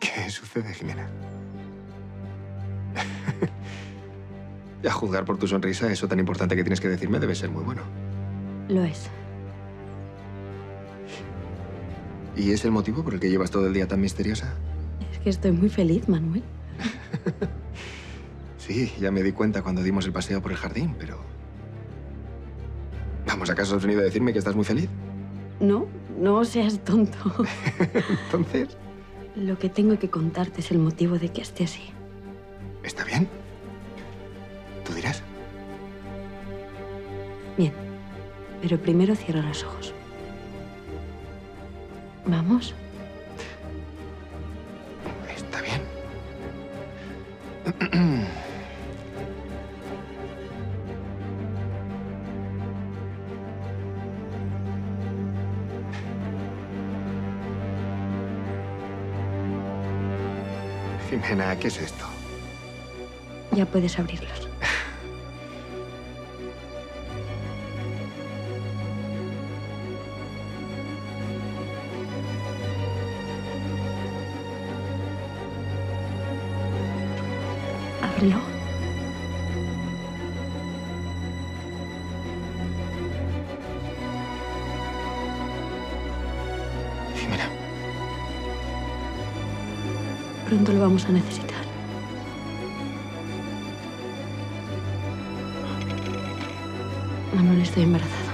¿Qué sucede, Jimena? a juzgar por tu sonrisa, eso tan importante que tienes que decirme debe ser muy bueno. Lo es. ¿Y es el motivo por el que llevas todo el día tan misteriosa? Es que estoy muy feliz, Manuel. sí, ya me di cuenta cuando dimos el paseo por el jardín, pero... Vamos, ¿acaso has venido a decirme que estás muy feliz? No, no seas tonto. Entonces... Lo que tengo que contarte es el motivo de que esté así. ¿Está bien? ¿Tú dirás? Bien, pero primero cierra los ojos. ¿Vamos? Está bien. Jimena, ¿qué es esto? Ya puedes abrirlos. Ábrelo. Pronto lo vamos a necesitar. Manuel, estoy embarazada.